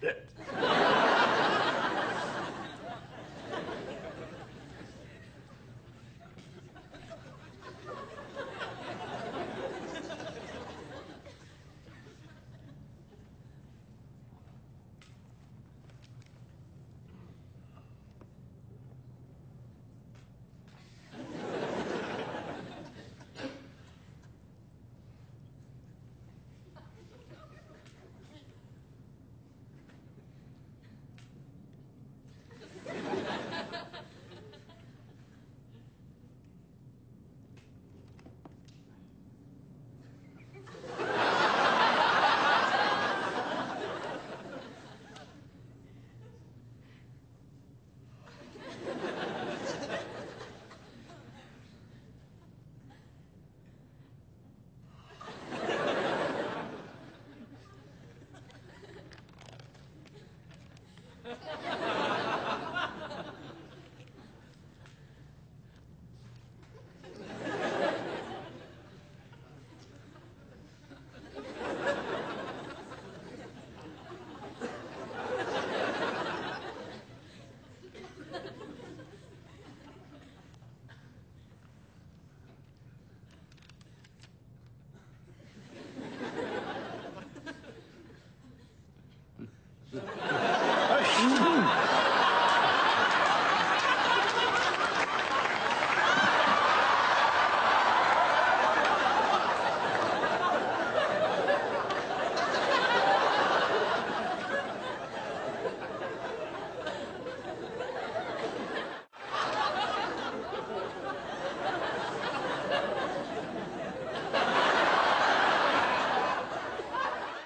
bit.